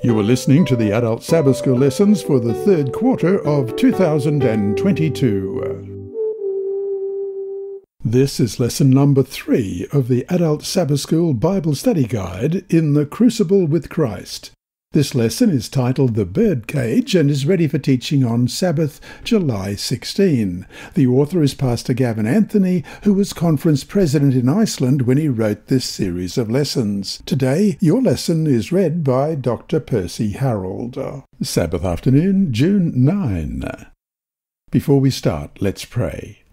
You are listening to the Adult Sabbath School lessons for the third quarter of 2022. This is lesson number three of the Adult Sabbath School Bible Study Guide in the Crucible with Christ. This lesson is titled The Birdcage and is ready for teaching on Sabbath, July 16. The author is Pastor Gavin Anthony, who was conference president in Iceland when he wrote this series of lessons. Today, your lesson is read by Dr. Percy Harrold. Sabbath afternoon, June 9. Before we start, let's pray.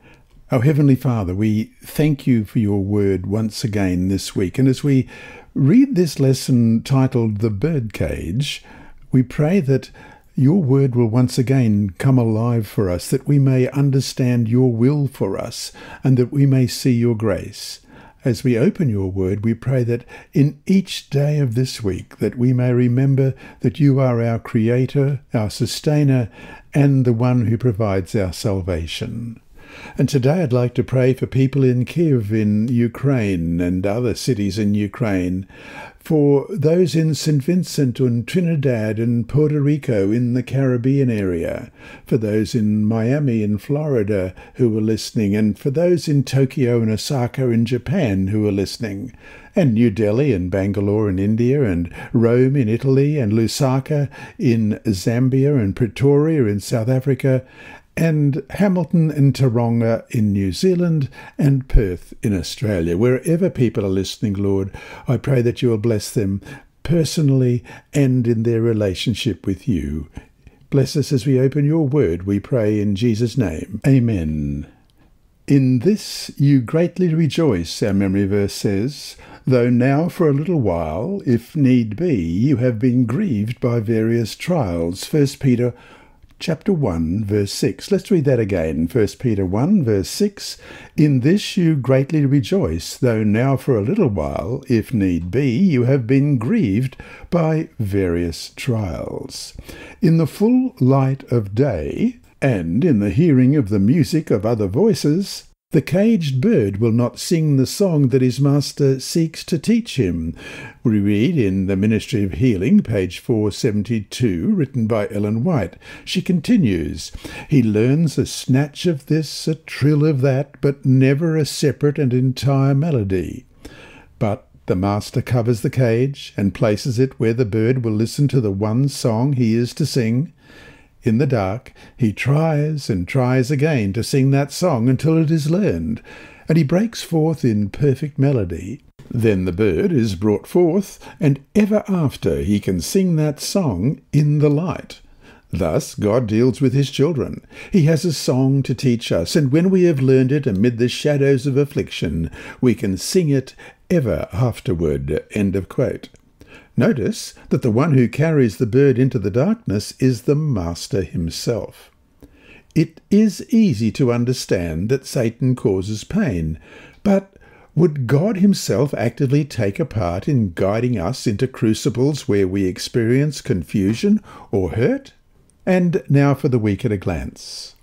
Our Heavenly Father, we thank you for your word once again this week. And as we read this lesson titled The Birdcage, we pray that your word will once again come alive for us, that we may understand your will for us, and that we may see your grace. As we open your word, we pray that in each day of this week that we may remember that you are our creator, our sustainer, and the one who provides our salvation. And today I'd like to pray for people in Kiev in Ukraine and other cities in Ukraine, for those in St. Vincent and Trinidad and Puerto Rico in the Caribbean area, for those in Miami in Florida who are listening, and for those in Tokyo and Osaka in Japan who are listening, and New Delhi and Bangalore in India, and Rome in Italy, and Lusaka in Zambia, and Pretoria in South Africa, and Hamilton and Tauranga in New Zealand, and Perth in Australia. Wherever people are listening, Lord, I pray that you will bless them personally and in their relationship with you. Bless us as we open your word, we pray in Jesus' name. Amen. In this you greatly rejoice, our memory verse says, though now for a little while, if need be, you have been grieved by various trials. 1 Peter chapter 1, verse 6. Let's read that again. 1 Peter 1, verse 6. In this you greatly rejoice, though now for a little while, if need be, you have been grieved by various trials. In the full light of day, and in the hearing of the music of other voices, the caged bird will not sing the song that his master seeks to teach him. We read in The Ministry of Healing, page 472, written by Ellen White. She continues, He learns a snatch of this, a trill of that, but never a separate and entire melody. But the master covers the cage and places it where the bird will listen to the one song he is to sing. In the dark, he tries and tries again to sing that song until it is learned, and he breaks forth in perfect melody. Then the bird is brought forth, and ever after he can sing that song in the light. Thus God deals with his children. He has a song to teach us, and when we have learned it amid the shadows of affliction, we can sing it ever afterward. End of quote. Notice that the one who carries the bird into the darkness is the Master himself. It is easy to understand that Satan causes pain, but would God Himself actively take a part in guiding us into crucibles where we experience confusion or hurt? And now for the week at a glance.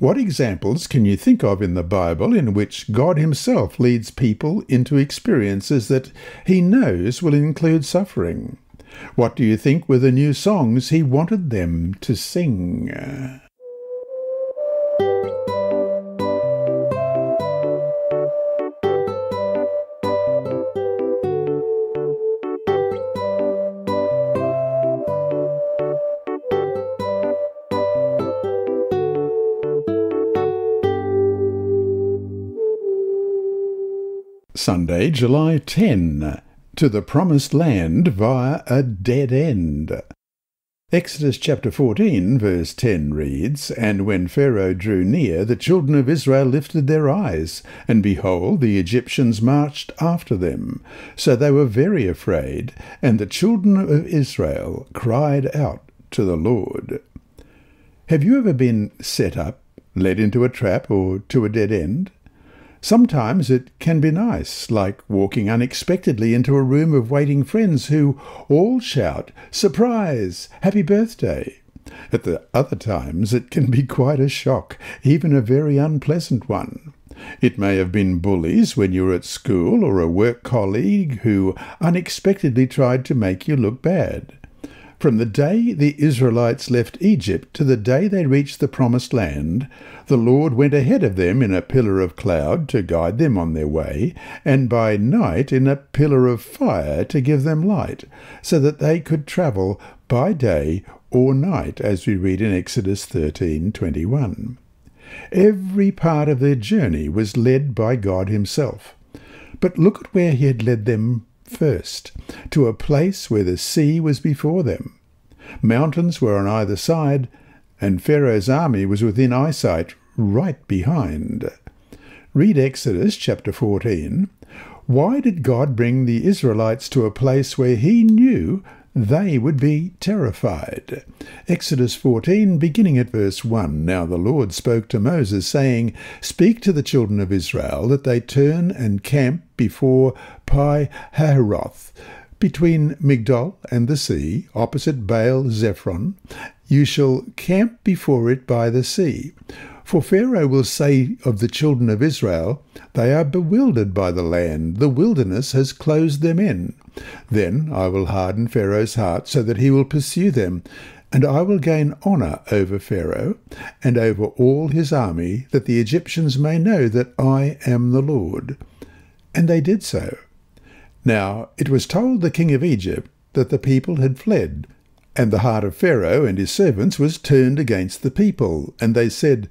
What examples can you think of in the Bible in which God Himself leads people into experiences that He knows will include suffering? What do you think were the new songs He wanted them to sing? Sunday, July 10, to the promised land via a dead end. Exodus chapter 14, verse 10 reads, And when Pharaoh drew near, the children of Israel lifted their eyes, and behold, the Egyptians marched after them. So they were very afraid, and the children of Israel cried out to the Lord. Have you ever been set up, led into a trap, or to a dead end? Sometimes it can be nice, like walking unexpectedly into a room of waiting friends who all shout, Surprise! Happy birthday! At the other times it can be quite a shock, even a very unpleasant one. It may have been bullies when you were at school or a work colleague who unexpectedly tried to make you look bad. From the day the Israelites left Egypt to the day they reached the promised land, the Lord went ahead of them in a pillar of cloud to guide them on their way, and by night in a pillar of fire to give them light, so that they could travel by day or night, as we read in Exodus 13:21. Every part of their journey was led by God Himself. But look at where He had led them first, to a place where the sea was before them. Mountains were on either side, and Pharaoh's army was within eyesight, right behind. Read Exodus chapter 14. Why did God bring the Israelites to a place where he knew they would be terrified. Exodus 14, beginning at verse 1. Now the Lord spoke to Moses, saying, Speak to the children of Israel that they turn and camp before Pi Hahiroth, between Migdol and the sea, opposite Baal Zephon. You shall camp before it by the sea. For Pharaoh will say of the children of Israel, They are bewildered by the land, the wilderness has closed them in. Then I will harden Pharaoh's heart so that he will pursue them, and I will gain honour over Pharaoh and over all his army, that the Egyptians may know that I am the Lord. And they did so. Now it was told the king of Egypt that the people had fled, and the heart of Pharaoh and his servants was turned against the people, and they said,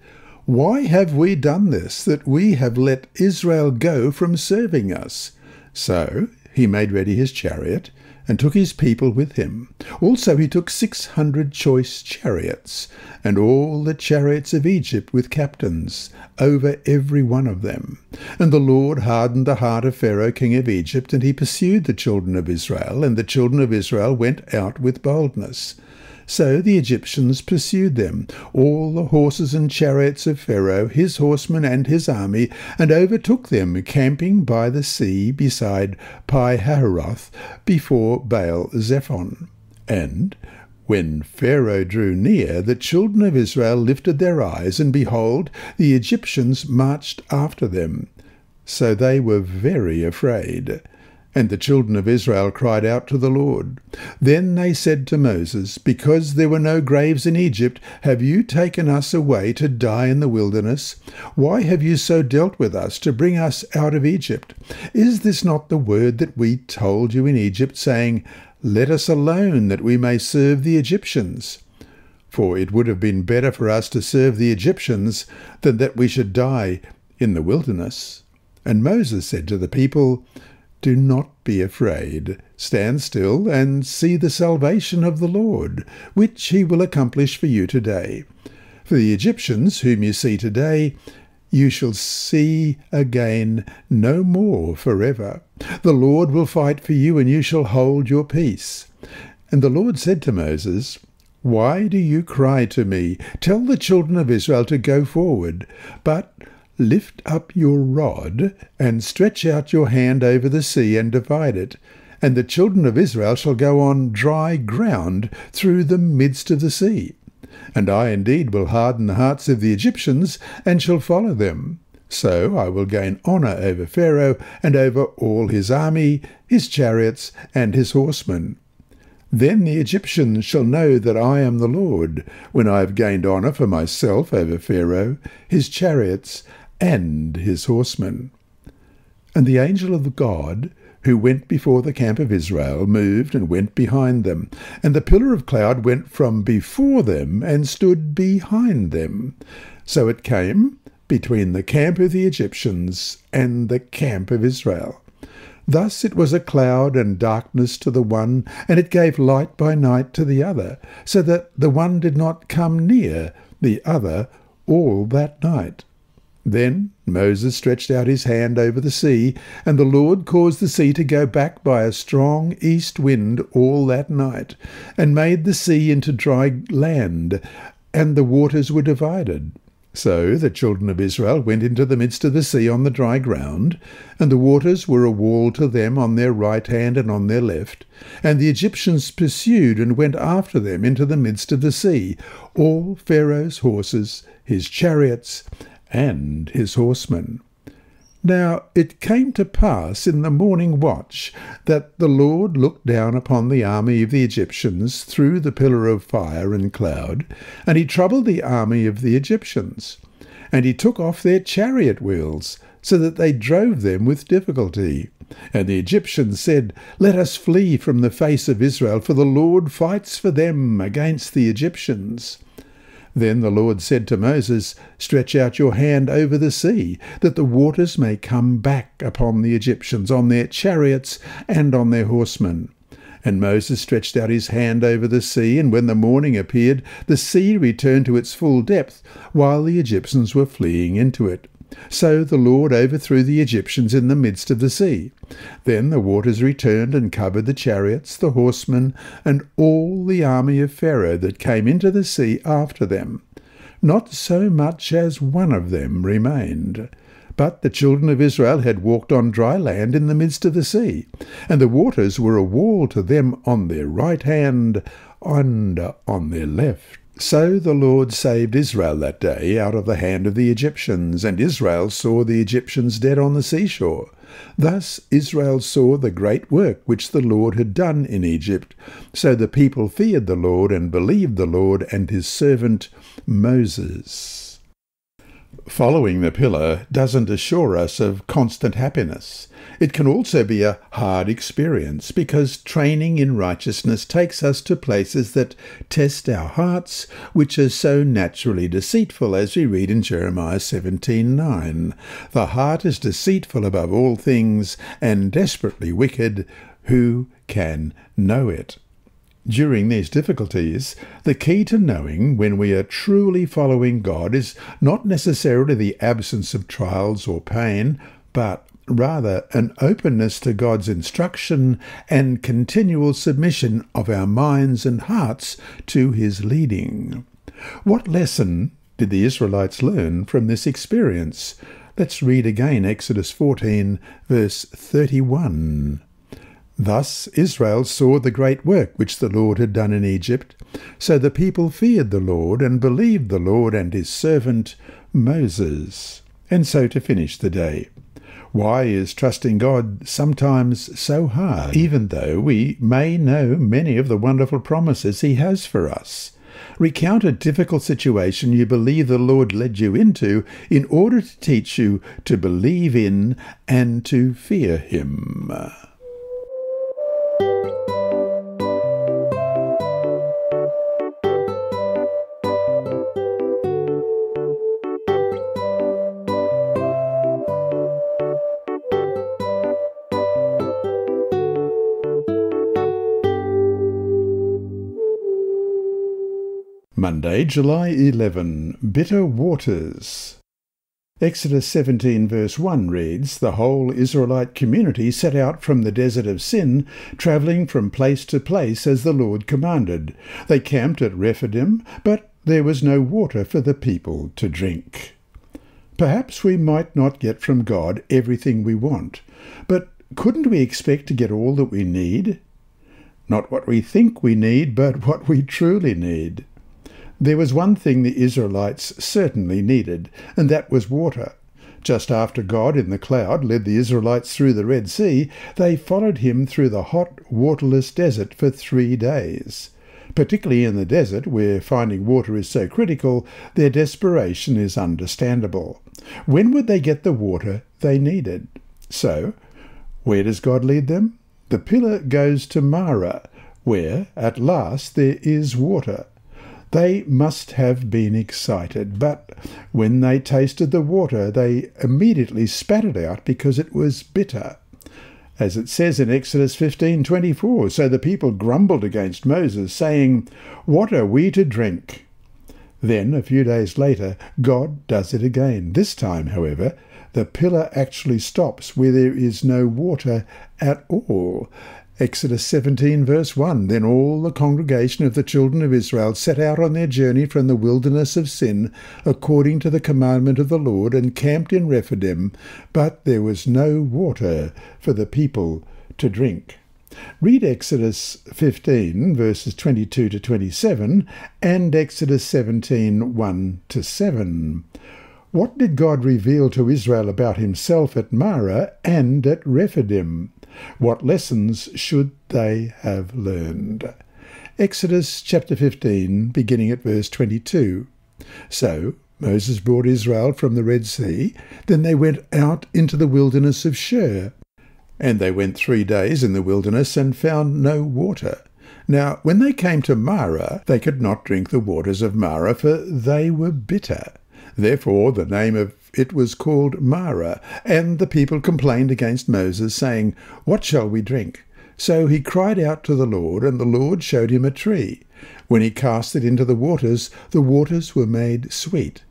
Why have we done this, that we have let Israel go from serving us? So he made ready his chariot, and took his people with him. Also he took six hundred choice chariots, and all the chariots of Egypt with captains, over every one of them. And the Lord hardened the heart of Pharaoh king of Egypt, and he pursued the children of Israel, and the children of Israel went out with boldness. So the Egyptians pursued them, all the horses and chariots of Pharaoh, his horsemen and his army, and overtook them, camping by the sea beside Pi Hahiroth, before Baal Zephon. And when Pharaoh drew near, the children of Israel lifted their eyes, and behold, the Egyptians marched after them. So they were very afraid. And the children of Israel cried out to the Lord. Then they said to Moses, Because there were no graves in Egypt, have you taken us away to die in the wilderness? Why have you so dealt with us to bring us out of Egypt? Is this not the word that we told you in Egypt, saying, Let us alone, that we may serve the Egyptians? For it would have been better for us to serve the Egyptians than that we should die in the wilderness. And Moses said to the people, do not be afraid. Stand still and see the salvation of the Lord, which he will accomplish for you today. For the Egyptians, whom you see today, you shall see again no more forever. The Lord will fight for you, and you shall hold your peace. And the Lord said to Moses, Why do you cry to me? Tell the children of Israel to go forward. But Lift up your rod, and stretch out your hand over the sea, and divide it. And the children of Israel shall go on dry ground through the midst of the sea. And I indeed will harden the hearts of the Egyptians, and shall follow them. So I will gain honour over Pharaoh, and over all his army, his chariots, and his horsemen. Then the Egyptians shall know that I am the Lord, when I have gained honour for myself over Pharaoh, his chariots, and his horsemen. And the angel of God, who went before the camp of Israel, moved and went behind them. And the pillar of cloud went from before them and stood behind them. So it came between the camp of the Egyptians and the camp of Israel. Thus it was a cloud and darkness to the one, and it gave light by night to the other, so that the one did not come near the other all that night. Then Moses stretched out his hand over the sea, and the Lord caused the sea to go back by a strong east wind all that night, and made the sea into dry land, and the waters were divided. So the children of Israel went into the midst of the sea on the dry ground, and the waters were a wall to them on their right hand and on their left. And the Egyptians pursued and went after them into the midst of the sea, all Pharaoh's horses, his chariots, and his horsemen. Now it came to pass in the morning watch that the Lord looked down upon the army of the Egyptians through the pillar of fire and cloud, and he troubled the army of the Egyptians. And he took off their chariot wheels, so that they drove them with difficulty. And the Egyptians said, Let us flee from the face of Israel, for the Lord fights for them against the Egyptians. Then the Lord said to Moses, Stretch out your hand over the sea, that the waters may come back upon the Egyptians, on their chariots and on their horsemen. And Moses stretched out his hand over the sea, and when the morning appeared, the sea returned to its full depth, while the Egyptians were fleeing into it. So the Lord overthrew the Egyptians in the midst of the sea. Then the waters returned and covered the chariots, the horsemen, and all the army of Pharaoh that came into the sea after them. Not so much as one of them remained. But the children of Israel had walked on dry land in the midst of the sea, and the waters were a wall to them on their right hand and on their left. So the Lord saved Israel that day out of the hand of the Egyptians, and Israel saw the Egyptians dead on the seashore. Thus Israel saw the great work which the Lord had done in Egypt. So the people feared the Lord and believed the Lord and his servant Moses. Following the pillar doesn't assure us of constant happiness. It can also be a hard experience because training in righteousness takes us to places that test our hearts, which are so naturally deceitful, as we read in Jeremiah 17:9. The heart is deceitful above all things and desperately wicked. Who can know it? During these difficulties, the key to knowing when we are truly following God is not necessarily the absence of trials or pain, but rather an openness to God's instruction and continual submission of our minds and hearts to his leading. What lesson did the Israelites learn from this experience? Let's read again Exodus 14, verse 31. Thus Israel saw the great work which the Lord had done in Egypt. So the people feared the Lord and believed the Lord and his servant Moses. And so to finish the day. Why is trusting God sometimes so hard, even though we may know many of the wonderful promises He has for us? Recount a difficult situation you believe the Lord led you into in order to teach you to believe in and to fear Him. July 11. Bitter Waters. Exodus 17, verse 1 reads The whole Israelite community set out from the desert of Sin, travelling from place to place as the Lord commanded. They camped at Rephidim, but there was no water for the people to drink. Perhaps we might not get from God everything we want, but couldn't we expect to get all that we need? Not what we think we need, but what we truly need. There was one thing the Israelites certainly needed, and that was water. Just after God in the cloud led the Israelites through the Red Sea, they followed him through the hot, waterless desert for three days. Particularly in the desert, where finding water is so critical, their desperation is understandable. When would they get the water they needed? So, where does God lead them? The pillar goes to Marah, where, at last, there is water. They must have been excited, but when they tasted the water, they immediately spat it out because it was bitter. As it says in Exodus 15:24, so the people grumbled against Moses, saying, "What are we to drink?" Then, a few days later, God does it again. This time, however, the pillar actually stops where there is no water at all, Exodus 17, verse 1 Then all the congregation of the children of Israel set out on their journey from the wilderness of Sin, according to the commandment of the Lord, and camped in Rephidim, but there was no water for the people to drink. Read Exodus 15, verses 22 to 27, and Exodus 17, 1 to 7. What did God reveal to Israel about himself at Marah and at Rephidim? What lessons should they have learned? Exodus chapter 15, beginning at verse 22. So Moses brought Israel from the Red Sea. Then they went out into the wilderness of Shur. And they went three days in the wilderness and found no water. Now, when they came to Marah, they could not drink the waters of Marah, for they were bitter. Therefore the name of it was called Marah. And the people complained against Moses, saying, What shall we drink? So he cried out to the Lord, and the Lord showed him a tree. When he cast it into the waters, the waters were made sweet.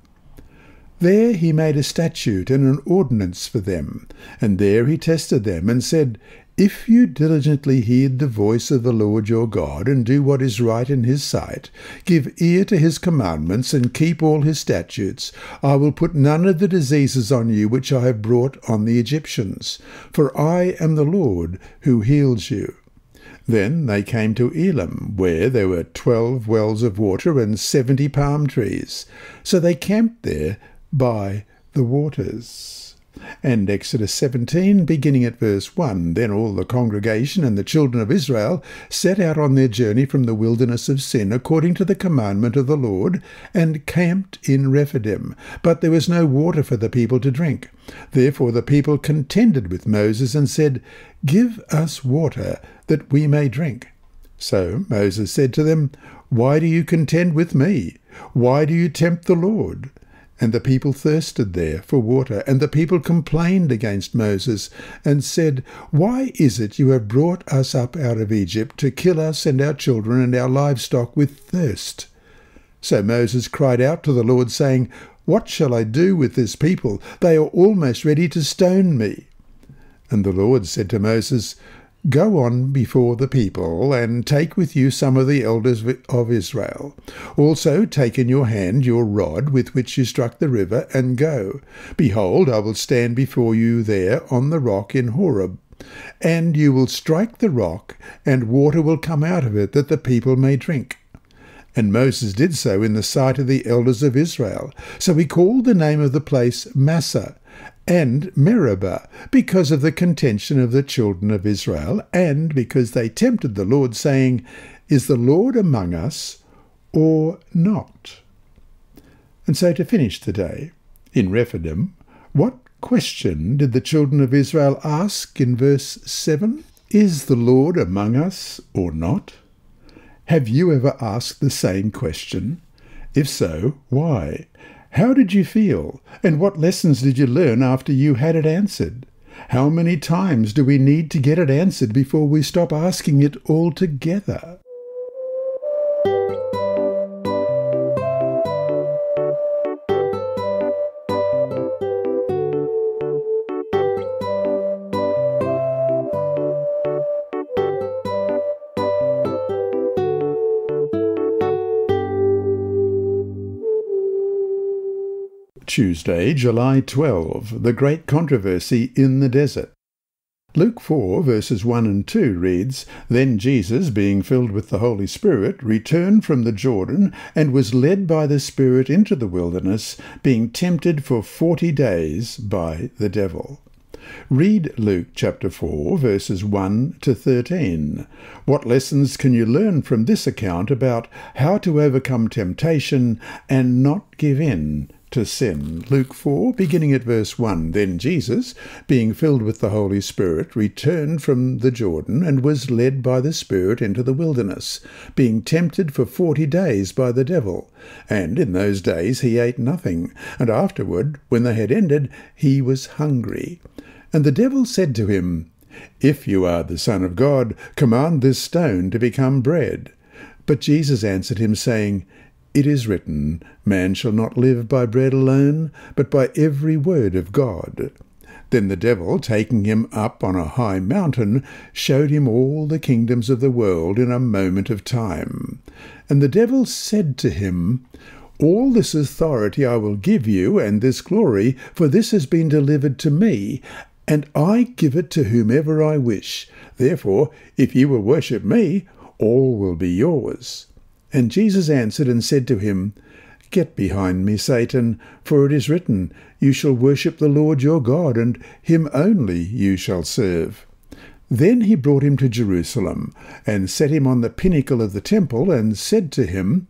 There he made a statute and an ordinance for them, and there he tested them, and said, if you diligently heed the voice of the Lord your God, and do what is right in his sight, give ear to his commandments, and keep all his statutes, I will put none of the diseases on you which I have brought on the Egyptians, for I am the Lord who heals you. Then they came to Elim, where there were twelve wells of water and seventy palm trees. So they camped there by the waters. And Exodus 17, beginning at verse 1 Then all the congregation and the children of Israel set out on their journey from the wilderness of Sin, according to the commandment of the Lord, and camped in Rephidim. But there was no water for the people to drink. Therefore the people contended with Moses and said, Give us water, that we may drink. So Moses said to them, Why do you contend with me? Why do you tempt the Lord? And the people thirsted there for water, and the people complained against Moses, and said, Why is it you have brought us up out of Egypt to kill us and our children and our livestock with thirst? So Moses cried out to the Lord, saying, What shall I do with this people? They are almost ready to stone me. And the Lord said to Moses, Go on before the people, and take with you some of the elders of Israel. Also take in your hand your rod with which you struck the river, and go. Behold, I will stand before you there on the rock in Horeb. And you will strike the rock, and water will come out of it, that the people may drink. And Moses did so in the sight of the elders of Israel. So he called the name of the place Massah, and Meribah, because of the contention of the children of Israel, and because they tempted the Lord, saying, Is the Lord among us or not? And so to finish the day, in Rephidim, what question did the children of Israel ask in verse 7? Is the Lord among us or not? Have you ever asked the same question? If so, why? How did you feel? And what lessons did you learn after you had it answered? How many times do we need to get it answered before we stop asking it altogether? Tuesday, July 12, the great controversy in the desert. Luke 4, verses 1 and 2 reads, Then Jesus, being filled with the Holy Spirit, returned from the Jordan, and was led by the Spirit into the wilderness, being tempted for forty days by the devil. Read Luke chapter 4, verses 1 to 13. What lessons can you learn from this account about how to overcome temptation and not give in to sin. Luke 4, beginning at verse 1. Then Jesus, being filled with the Holy Spirit, returned from the Jordan, and was led by the Spirit into the wilderness, being tempted for forty days by the devil. And in those days he ate nothing, and afterward, when they had ended, he was hungry. And the devil said to him, If you are the Son of God, command this stone to become bread. But Jesus answered him, saying, it is written, Man shall not live by bread alone, but by every word of God. Then the devil, taking him up on a high mountain, showed him all the kingdoms of the world in a moment of time. And the devil said to him, All this authority I will give you, and this glory, for this has been delivered to me, and I give it to whomever I wish. Therefore, if you will worship me, all will be yours. And Jesus answered and said to him, Get behind me, Satan, for it is written, You shall worship the Lord your God, and him only you shall serve. Then he brought him to Jerusalem, and set him on the pinnacle of the temple, and said to him,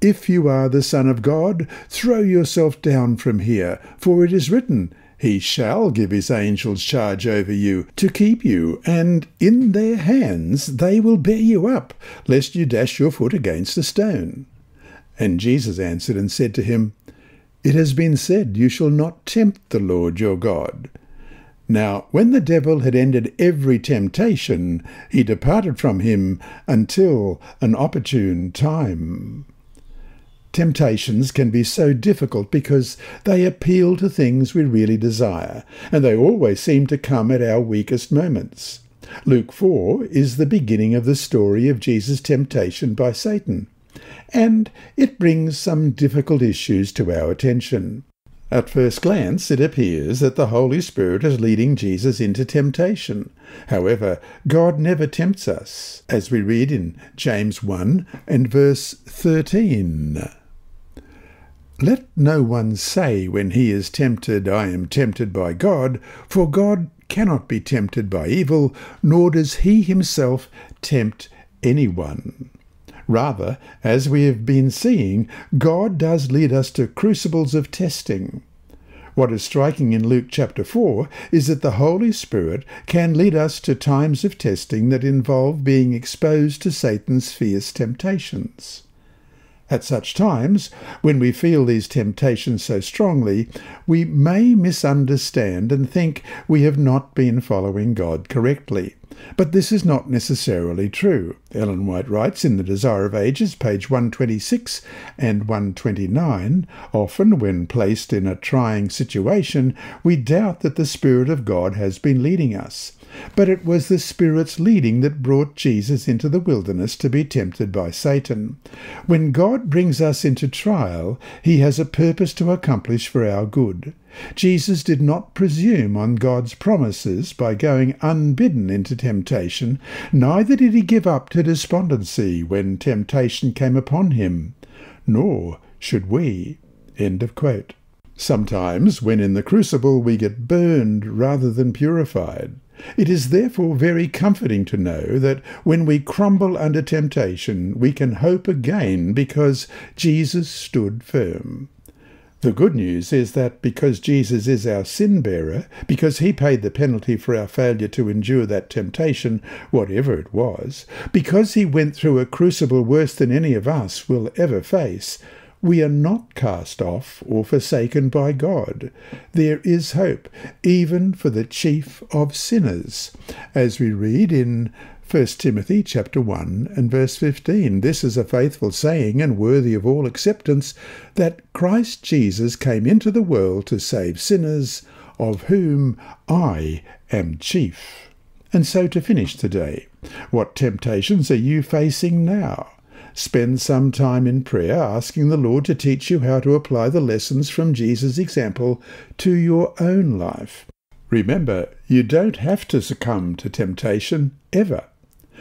If you are the Son of God, throw yourself down from here, for it is written, He shall give his angels charge over you, to keep you, and in their hands they will bear you up, lest you dash your foot against a stone. And Jesus answered and said to him, It has been said, You shall not tempt the Lord your God. Now, when the devil had ended every temptation, he departed from him until an opportune time. Temptations can be so difficult because they appeal to things we really desire, and they always seem to come at our weakest moments. Luke 4 is the beginning of the story of Jesus' temptation by Satan, and it brings some difficult issues to our attention. At first glance, it appears that the Holy Spirit is leading Jesus into temptation. However, God never tempts us, as we read in James 1 and verse 13. Let no one say when he is tempted, I am tempted by God, for God cannot be tempted by evil, nor does he himself tempt anyone. Rather, as we have been seeing, God does lead us to crucibles of testing. What is striking in Luke chapter 4 is that the Holy Spirit can lead us to times of testing that involve being exposed to Satan's fierce temptations. At such times, when we feel these temptations so strongly, we may misunderstand and think we have not been following God correctly. But this is not necessarily true. Ellen White writes in The Desire of Ages, page 126 and 129 Often, when placed in a trying situation, we doubt that the Spirit of God has been leading us. But it was the Spirit's leading that brought Jesus into the wilderness to be tempted by Satan. When God brings us into trial, he has a purpose to accomplish for our good. Jesus did not presume on God's promises by going unbidden into temptation, neither did he give up to despondency when temptation came upon him. Nor should we. End of quote. Sometimes, when in the crucible, we get burned rather than purified. It is therefore very comforting to know that when we crumble under temptation, we can hope again because Jesus stood firm. The good news is that because Jesus is our sin bearer, because he paid the penalty for our failure to endure that temptation, whatever it was, because he went through a crucible worse than any of us will ever face, we are not cast off or forsaken by God. There is hope, even for the chief of sinners, as we read in 1 Timothy chapter 1 and verse 15. This is a faithful saying and worthy of all acceptance that Christ Jesus came into the world to save sinners, of whom I am chief. And so to finish today, what temptations are you facing now? Spend some time in prayer asking the Lord to teach you how to apply the lessons from Jesus' example to your own life. Remember, you don't have to succumb to temptation ever.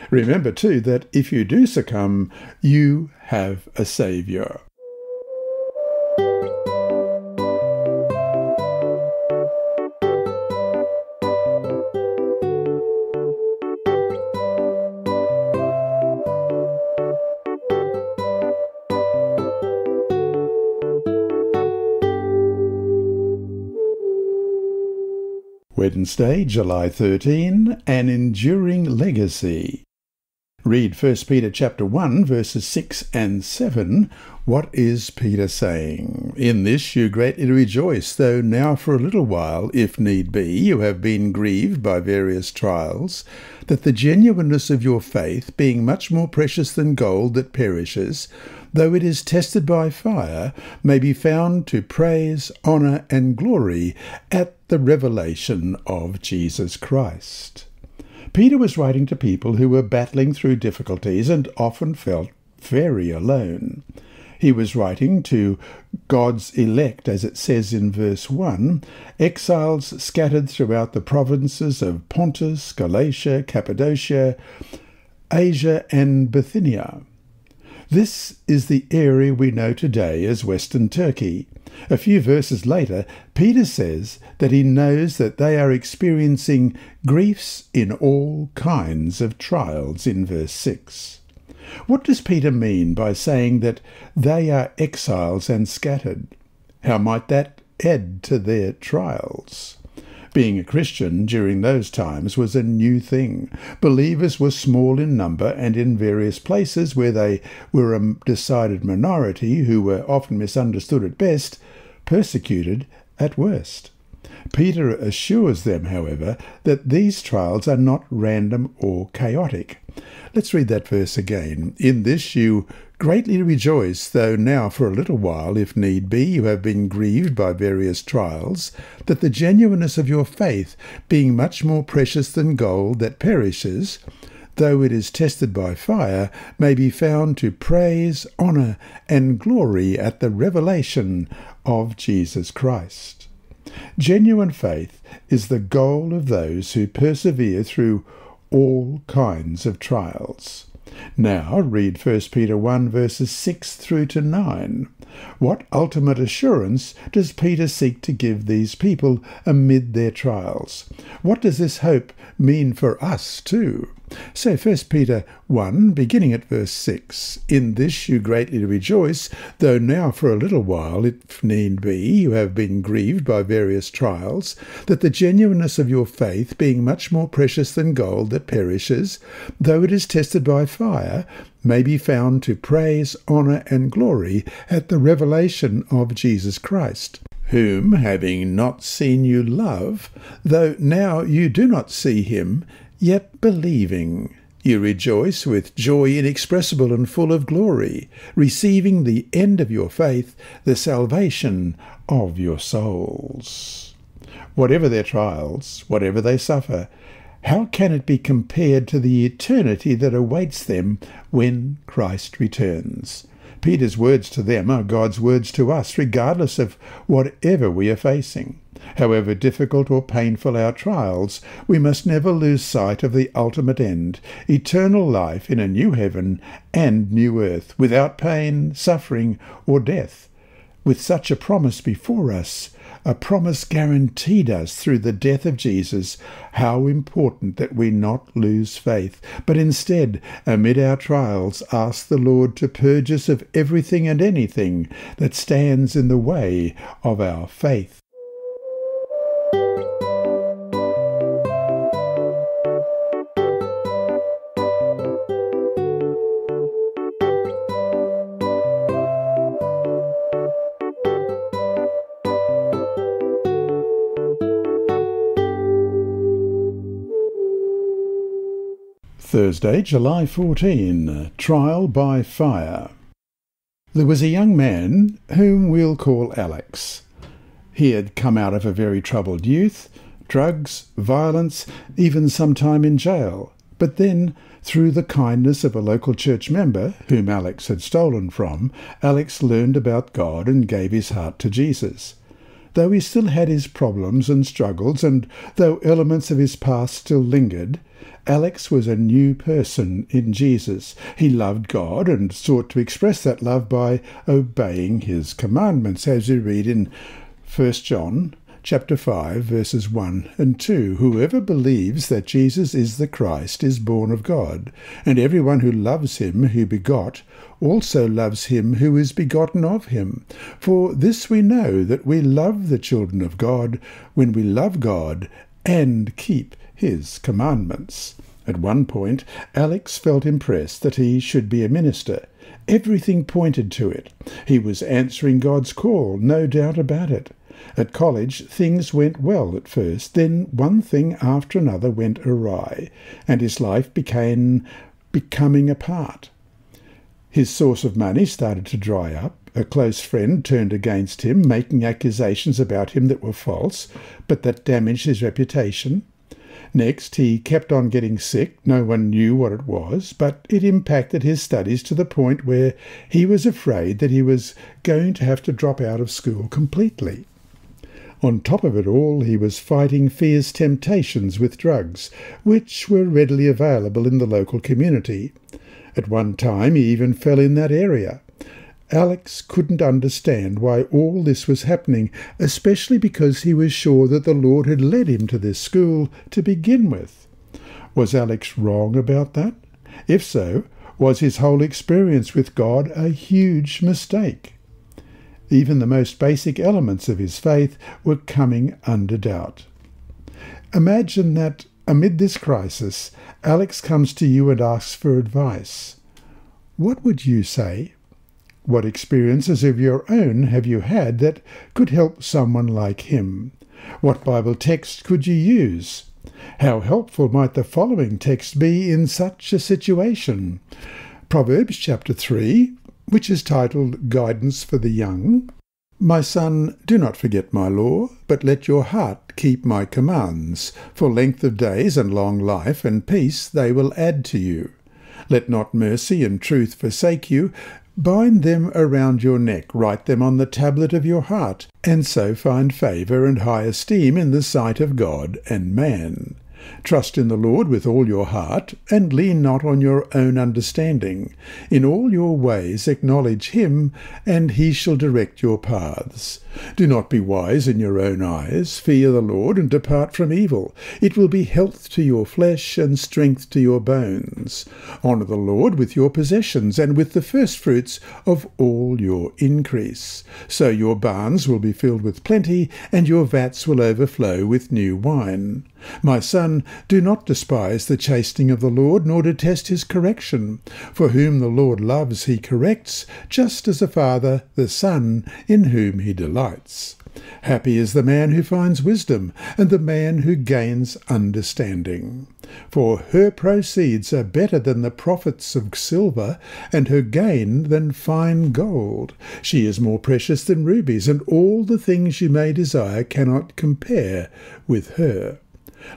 Remember, too, that if you do succumb, you have a Saviour. Wednesday, July 13, An Enduring Legacy. Read 1 Peter chapter 1 verses 6 and 7. What is Peter saying? In this you greatly rejoice, though now for a little while, if need be, you have been grieved by various trials, that the genuineness of your faith, being much more precious than gold that perishes, though it is tested by fire, may be found to praise, honour, and glory at the revelation of Jesus Christ. Peter was writing to people who were battling through difficulties and often felt very alone. He was writing to God's elect, as it says in verse 1, exiles scattered throughout the provinces of Pontus, Galatia, Cappadocia, Asia, and Bithynia. This is the area we know today as Western Turkey. A few verses later, Peter says that he knows that they are experiencing griefs in all kinds of trials in verse 6. What does Peter mean by saying that they are exiles and scattered? How might that add to their trials? Being a Christian during those times was a new thing. Believers were small in number and in various places where they were a decided minority who were often misunderstood at best, persecuted at worst. Peter assures them, however, that these trials are not random or chaotic. Let's read that verse again. In this you greatly rejoice, though now for a little while, if need be, you have been grieved by various trials, that the genuineness of your faith, being much more precious than gold that perishes, though it is tested by fire, may be found to praise, honour, and glory at the revelation of Jesus Christ. Genuine faith is the goal of those who persevere through all kinds of trials. Now read 1 Peter 1 verses 6 through to 9. What ultimate assurance does Peter seek to give these people amid their trials? What does this hope mean for us too? So 1 Peter 1, beginning at verse 6, In this you greatly rejoice, though now for a little while, if need be, you have been grieved by various trials, that the genuineness of your faith, being much more precious than gold that perishes, though it is tested by fire, may be found to praise, honour, and glory at the revelation of Jesus Christ whom, having not seen you love, though now you do not see him, Yet believing, you rejoice with joy inexpressible and full of glory, receiving the end of your faith, the salvation of your souls. Whatever their trials, whatever they suffer, how can it be compared to the eternity that awaits them when Christ returns? Peter's words to them are God's words to us, regardless of whatever we are facing. However difficult or painful our trials, we must never lose sight of the ultimate end, eternal life in a new heaven and new earth, without pain, suffering, or death. With such a promise before us, a promise guaranteed us through the death of Jesus, how important that we not lose faith, but instead, amid our trials, ask the Lord to purge us of everything and anything that stands in the way of our faith. Thursday, July 14. Trial by Fire. There was a young man whom we'll call Alex. He had come out of a very troubled youth, drugs, violence, even some time in jail. But then, through the kindness of a local church member, whom Alex had stolen from, Alex learned about God and gave his heart to Jesus. Though he still had his problems and struggles, and though elements of his past still lingered, Alex was a new person in Jesus. He loved God and sought to express that love by obeying his commandments, as we read in 1 John chapter 5 verses 1 and 2 whoever believes that Jesus is the Christ is born of God and everyone who loves him who begot also loves him who is begotten of him for this we know that we love the children of God when we love God and keep his commandments. At one point, Alex felt impressed that he should be a minister. Everything pointed to it. He was answering God's call, no doubt about it. At college, things went well at first, then one thing after another went awry, and his life became becoming apart. His source of money started to dry up. A close friend turned against him, making accusations about him that were false, but that damaged his reputation. Next, he kept on getting sick. No one knew what it was, but it impacted his studies to the point where he was afraid that he was going to have to drop out of school completely. On top of it all, he was fighting fierce temptations with drugs, which were readily available in the local community. At one time he even fell in that area. Alex couldn't understand why all this was happening, especially because he was sure that the Lord had led him to this school to begin with. Was Alex wrong about that? If so, was his whole experience with God a huge mistake? Even the most basic elements of his faith were coming under doubt. Imagine that amid this crisis, Alex comes to you and asks for advice. What would you say? What experiences of your own have you had that could help someone like him? What Bible text could you use? How helpful might the following text be in such a situation? Proverbs chapter 3, which is titled Guidance for the Young. My son, do not forget my law, but let your heart keep my commands. For length of days and long life and peace they will add to you. Let not mercy and truth forsake you. Bind them around your neck, write them on the tablet of your heart, and so find favour and high esteem in the sight of God and man. Trust in the Lord with all your heart, and lean not on your own understanding. In all your ways acknowledge him, and he shall direct your paths. Do not be wise in your own eyes. Fear the Lord, and depart from evil. It will be health to your flesh, and strength to your bones. Honour the Lord with your possessions, and with the firstfruits of all your increase. So your barns will be filled with plenty, and your vats will overflow with new wine. My son, do not despise the chastening of the Lord, nor detest his correction. For whom the Lord loves he corrects, just as a father the son in whom he delights. Happy is the man who finds wisdom, and the man who gains understanding. For her proceeds are better than the profits of silver, and her gain than fine gold. She is more precious than rubies, and all the things you may desire cannot compare with her.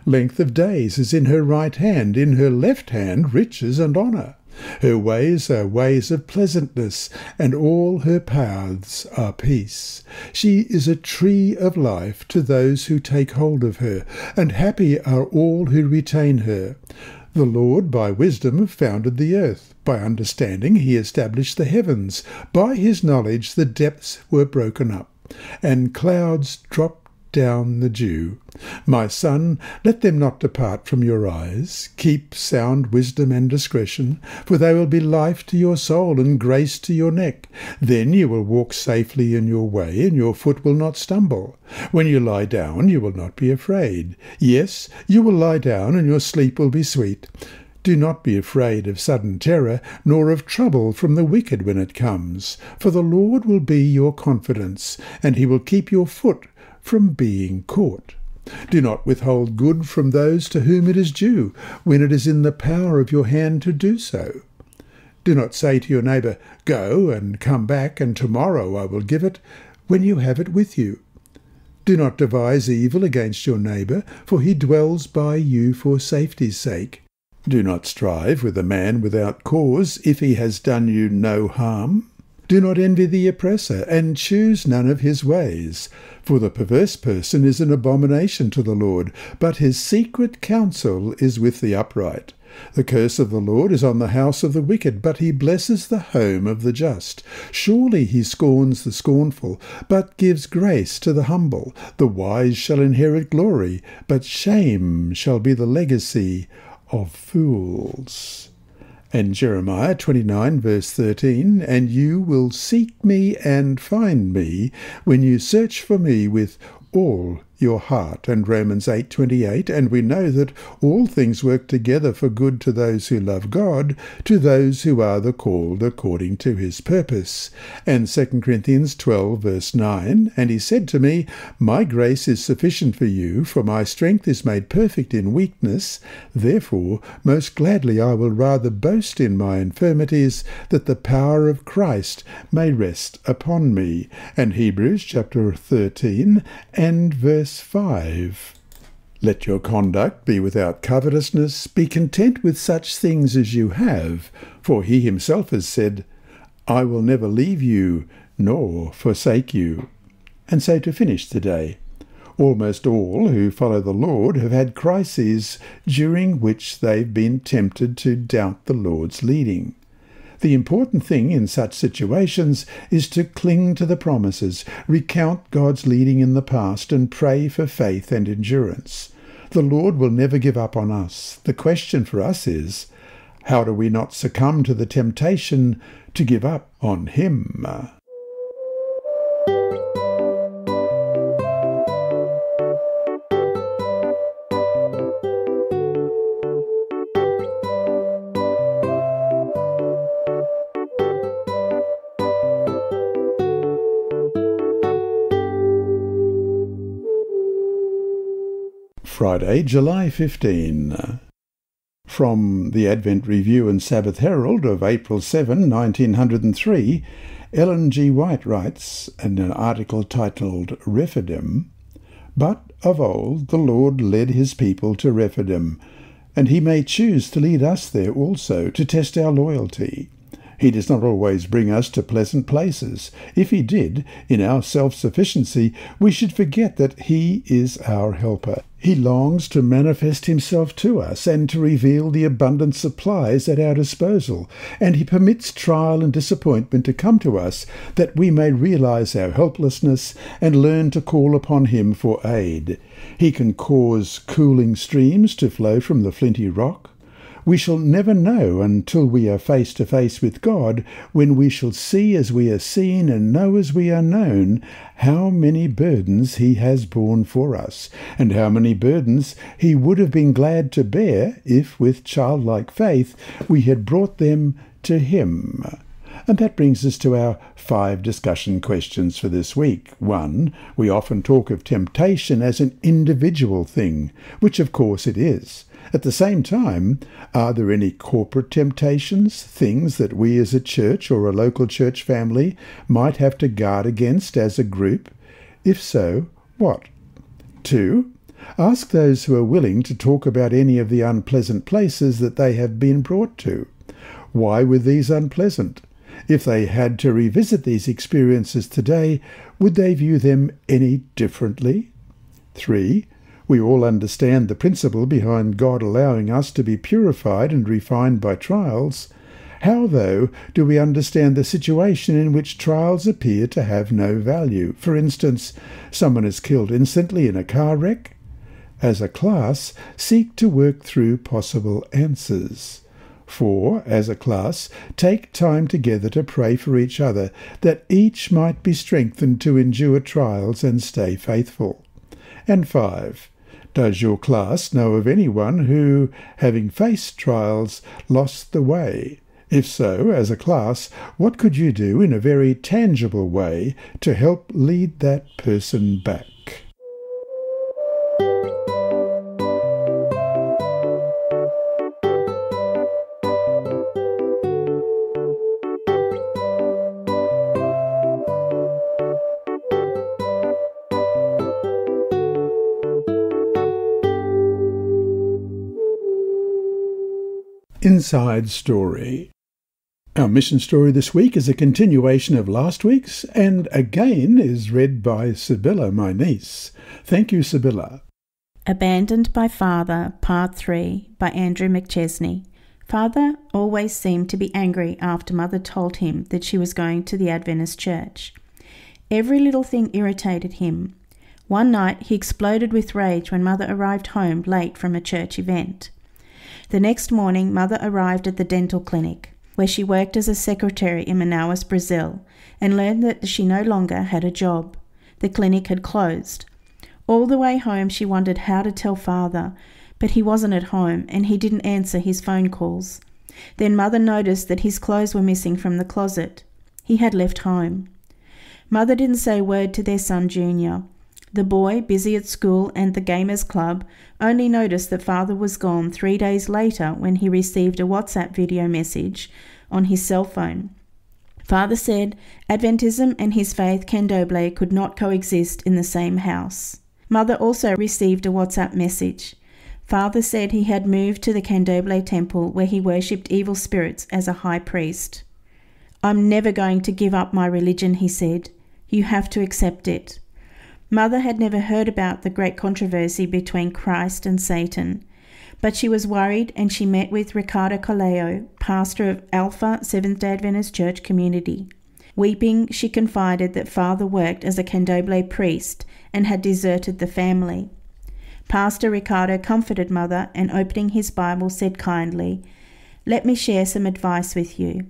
Length of days is in her right hand, in her left hand riches and honour. Her ways are ways of pleasantness, and all her paths are peace. She is a tree of life to those who take hold of her, and happy are all who retain her. The Lord by wisdom founded the earth. By understanding he established the heavens. By his knowledge the depths were broken up, and clouds dropped down the dew. My son, let them not depart from your eyes. Keep sound wisdom and discretion, for they will be life to your soul and grace to your neck. Then you will walk safely in your way, and your foot will not stumble. When you lie down, you will not be afraid. Yes, you will lie down, and your sleep will be sweet. Do not be afraid of sudden terror, nor of trouble from the wicked when it comes, for the Lord will be your confidence, and he will keep your foot from being caught. Do not withhold good from those to whom it is due, when it is in the power of your hand to do so. Do not say to your neighbour, Go and come back, and tomorrow I will give it, when you have it with you. Do not devise evil against your neighbour, for he dwells by you for safety's sake. Do not strive with a man without cause, if he has done you no harm. Do not envy the oppressor, and choose none of his ways. For the perverse person is an abomination to the Lord, but his secret counsel is with the upright. The curse of the Lord is on the house of the wicked, but he blesses the home of the just. Surely he scorns the scornful, but gives grace to the humble. The wise shall inherit glory, but shame shall be the legacy of fools. And Jeremiah 29, verse 13, And you will seek me and find me when you search for me with all your heart. And Romans 8:28, and we know that all things work together for good to those who love God, to those who are the called according to his purpose. And 2 Corinthians 12 verse 9, and he said to me, My grace is sufficient for you, for my strength is made perfect in weakness. Therefore, most gladly I will rather boast in my infirmities, that the power of Christ may rest upon me. And Hebrews chapter 13 and verse Verse 5 Let your conduct be without covetousness, be content with such things as you have, for he himself has said, I will never leave you nor forsake you. And so to finish today, almost all who follow the Lord have had crises during which they've been tempted to doubt the Lord's leading. The important thing in such situations is to cling to the promises, recount God's leading in the past, and pray for faith and endurance. The Lord will never give up on us. The question for us is, how do we not succumb to the temptation to give up on Him? Friday, July 15. From the Advent Review and Sabbath Herald of April 7, 1903, Ellen G. White writes in an article titled Rephidim, But of old the Lord led his people to Rephidim, and he may choose to lead us there also to test our loyalty. He does not always bring us to pleasant places. If he did, in our self sufficiency, we should forget that he is our helper. He longs to manifest himself to us and to reveal the abundant supplies at our disposal, and he permits trial and disappointment to come to us that we may realize our helplessness and learn to call upon him for aid. He can cause cooling streams to flow from the flinty rock, we shall never know until we are face to face with God, when we shall see as we are seen and know as we are known, how many burdens He has borne for us, and how many burdens He would have been glad to bear if, with childlike faith, we had brought them to Him. And that brings us to our five discussion questions for this week. One, we often talk of temptation as an individual thing, which of course it is. At the same time, are there any corporate temptations, things that we as a church or a local church family might have to guard against as a group? If so, what? 2. Ask those who are willing to talk about any of the unpleasant places that they have been brought to. Why were these unpleasant? If they had to revisit these experiences today, would they view them any differently? 3. We all understand the principle behind God allowing us to be purified and refined by trials. How, though, do we understand the situation in which trials appear to have no value? For instance, someone is killed instantly in a car wreck? As a class, seek to work through possible answers. 4. As a class, take time together to pray for each other, that each might be strengthened to endure trials and stay faithful. And 5. Does your class know of anyone who, having faced trials, lost the way? If so, as a class, what could you do in a very tangible way to help lead that person back? Inside Story. Our mission story this week is a continuation of last week's and again is read by Sibylla, my niece. Thank you, Sibylla. Abandoned by Father, Part 3 by Andrew McChesney. Father always seemed to be angry after Mother told him that she was going to the Adventist church. Every little thing irritated him. One night he exploded with rage when Mother arrived home late from a church event. The next morning, Mother arrived at the dental clinic, where she worked as a secretary in Manaus, Brazil, and learned that she no longer had a job. The clinic had closed. All the way home, she wondered how to tell father, but he wasn't at home and he didn't answer his phone calls. Then Mother noticed that his clothes were missing from the closet. He had left home. Mother didn't say a word to their son Junior. The boy, busy at school and the Gamers Club, only noticed that father was gone three days later when he received a WhatsApp video message on his cell phone. Father said Adventism and his faith Candomblé could not coexist in the same house. Mother also received a WhatsApp message. Father said he had moved to the Candomblé temple where he worshipped evil spirits as a high priest. I'm never going to give up my religion, he said. You have to accept it. Mother had never heard about the great controversy between Christ and Satan. But she was worried and she met with Ricardo Coleo, pastor of Alpha Seventh day Adventist Church Community. Weeping, she confided that father worked as a candomblé priest and had deserted the family. Pastor Ricardo comforted mother and opening his Bible said kindly, "Let me share some advice with you."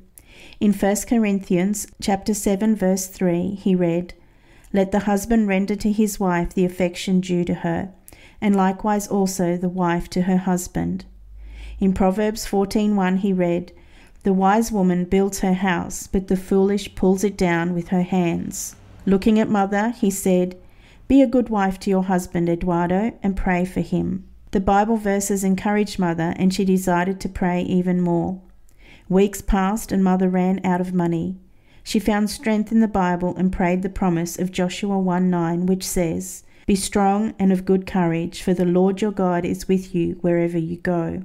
In 1 Corinthians chapter 7 verse 3, he read, "Let the husband render to his wife the affection due to her, and likewise also the wife to her husband." In Proverbs 14:1 he read, "The wise woman builds her house, but the foolish pulls it down with her hands." Looking at mother, he said, be a good wife to your husband, Eduardo, and pray for him. The Bible verses encouraged Mother, and she decided to pray even more. Weeks passed, and Mother ran out of money. She found strength in the Bible and prayed the promise of Joshua 1 9, which says, Be strong and of good courage, for the Lord your God is with you wherever you go.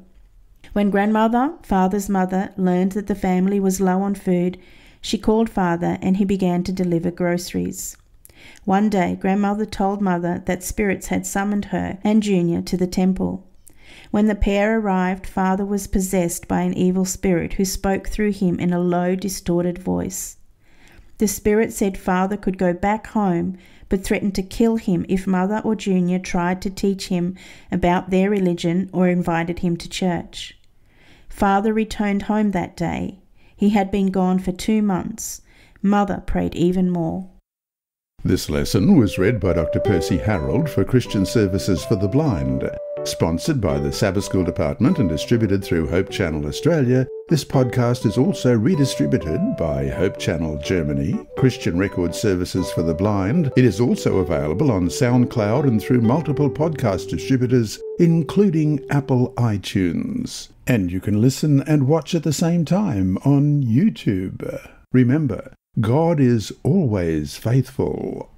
When grandmother, father's mother, learned that the family was low on food, she called father and he began to deliver groceries. One day, grandmother told mother that spirits had summoned her and Junior to the temple. When the pair arrived, father was possessed by an evil spirit who spoke through him in a low, distorted voice. The spirit said father could go back home, but threatened to kill him if mother or Junior tried to teach him about their religion or invited him to church. Father returned home that day. He had been gone for two months. Mother prayed even more. This lesson was read by Dr. Percy Harrold for Christian Services for the Blind. Sponsored by the Sabbath School Department and distributed through Hope Channel Australia, this podcast is also redistributed by Hope Channel Germany, Christian Record Services for the Blind. It is also available on SoundCloud and through multiple podcast distributors, including Apple iTunes. And you can listen and watch at the same time on YouTube. Remember, God is always faithful.